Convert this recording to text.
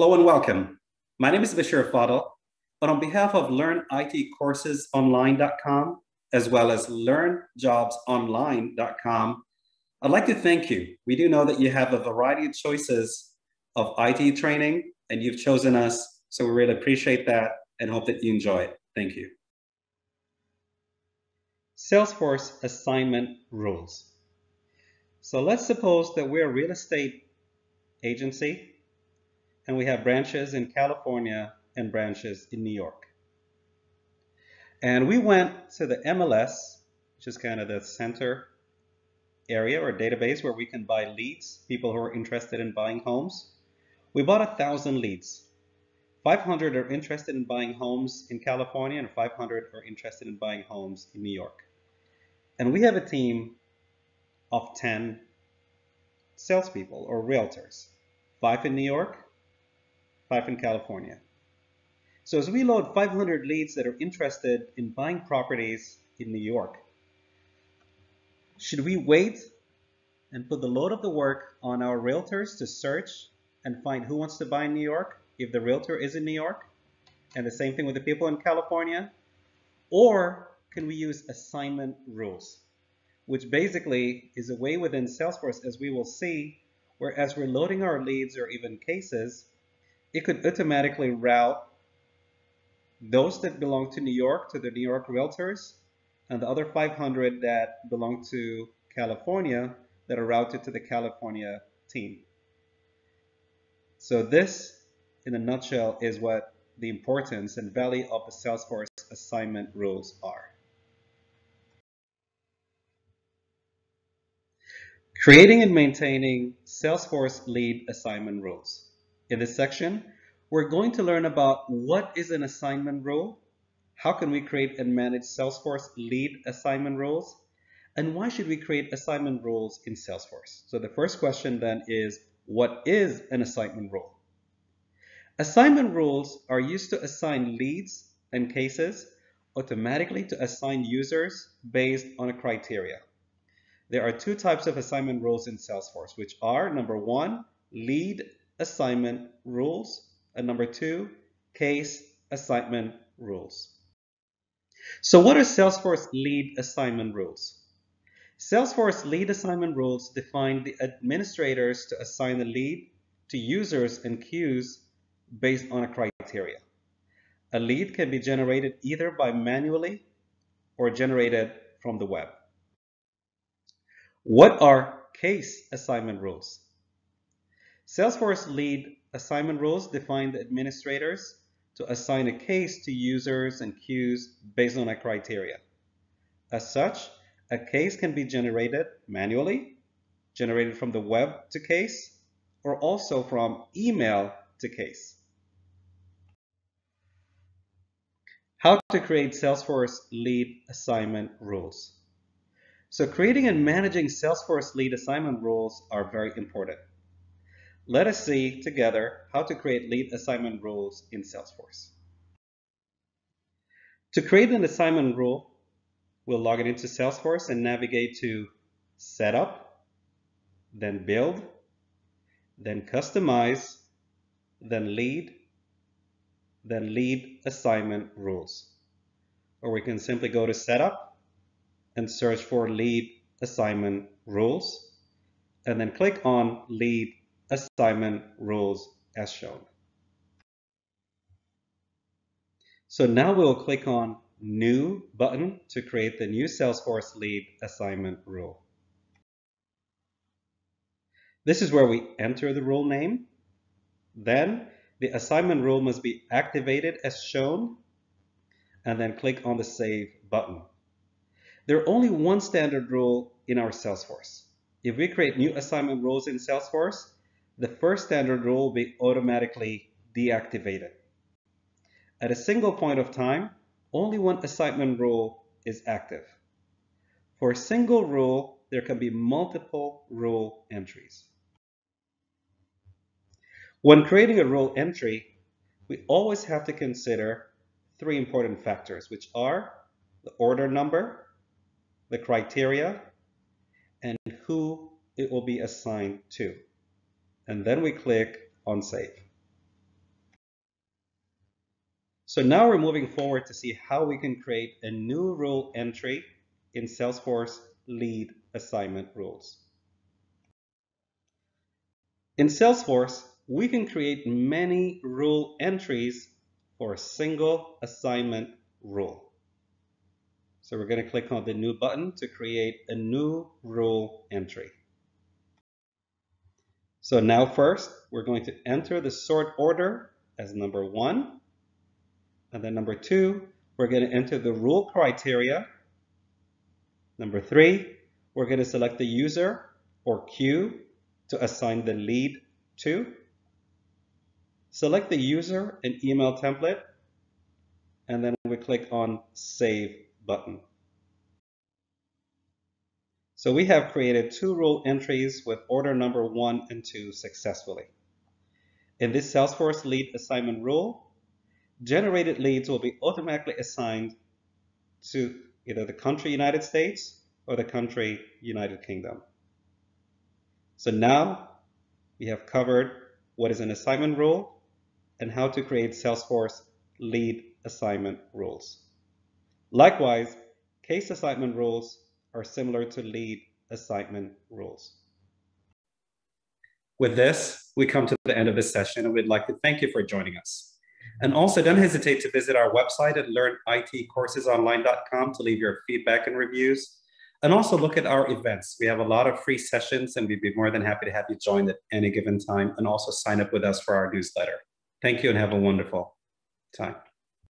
Hello and welcome. My name is Bashir Fadl, but on behalf of LearnITCoursesOnline.com as well as LearnJobsOnline.com, I'd like to thank you. We do know that you have a variety of choices of IT training, and you've chosen us, so we really appreciate that and hope that you enjoy it. Thank you. Salesforce assignment rules. So let's suppose that we're a real estate agency and we have branches in California and branches in New York. And we went to the MLS, which is kind of the center area or database where we can buy leads, people who are interested in buying homes. We bought a thousand leads. 500 are interested in buying homes in California and 500 are interested in buying homes in New York. And we have a team of 10 salespeople or realtors, five in New York, in California. So as we load 500 leads that are interested in buying properties in New York, should we wait and put the load of the work on our realtors to search and find who wants to buy in New York if the realtor is in New York? And the same thing with the people in California? Or can we use assignment rules? Which basically is a way within Salesforce, as we will see, where as we're loading our leads or even cases, it could automatically route those that belong to New York to the New York realtors and the other 500 that belong to California that are routed to the California team. So this, in a nutshell, is what the importance and value of the Salesforce assignment rules are. Creating and maintaining Salesforce lead assignment rules. In this section, we're going to learn about what is an assignment rule, how can we create and manage Salesforce lead assignment rules, and why should we create assignment rules in Salesforce? So the first question then is, what is an assignment rule? Assignment rules are used to assign leads and cases automatically to assign users based on a criteria. There are two types of assignment rules in Salesforce, which are number one, lead assignment rules, and number two, case assignment rules. So what are Salesforce lead assignment rules? Salesforce lead assignment rules define the administrators to assign a lead to users and queues based on a criteria. A lead can be generated either by manually or generated from the web. What are case assignment rules? Salesforce lead assignment rules define the administrators to assign a case to users and queues based on a criteria. As such, a case can be generated manually, generated from the web to case, or also from email to case. How to create Salesforce lead assignment rules. So creating and managing Salesforce lead assignment rules are very important. Let us see together how to create lead assignment rules in Salesforce. To create an assignment rule, we'll log in into Salesforce and navigate to Setup, then Build, then Customize, then Lead, then Lead Assignment Rules. Or we can simply go to Setup and search for Lead Assignment Rules, and then click on Lead assignment rules as shown. So now we'll click on New button to create the new Salesforce lead assignment rule. This is where we enter the rule name. Then the assignment rule must be activated as shown and then click on the Save button. There are only one standard rule in our Salesforce. If we create new assignment rules in Salesforce, the first standard rule will be automatically deactivated. At a single point of time, only one assignment rule is active. For a single rule, there can be multiple rule entries. When creating a rule entry, we always have to consider three important factors, which are the order number, the criteria, and who it will be assigned to and then we click on save. So now we're moving forward to see how we can create a new rule entry in Salesforce lead assignment rules. In Salesforce, we can create many rule entries for a single assignment rule. So we're going to click on the new button to create a new rule entry. So now first, we're going to enter the sort order as number one and then number two, we're going to enter the rule criteria. Number three, we're going to select the user or queue to assign the lead to. Select the user and email template, and then we click on Save button. So we have created two rule entries with order number one and two successfully. In this Salesforce lead assignment rule, generated leads will be automatically assigned to either the country United States or the country United Kingdom. So now we have covered what is an assignment rule and how to create Salesforce lead assignment rules. Likewise, case assignment rules are similar to lead assignment rules. With this, we come to the end of this session and we'd like to thank you for joining us. And also don't hesitate to visit our website at learnitcoursesonline.com to leave your feedback and reviews. And also look at our events. We have a lot of free sessions and we'd be more than happy to have you join at any given time and also sign up with us for our newsletter. Thank you and have a wonderful time.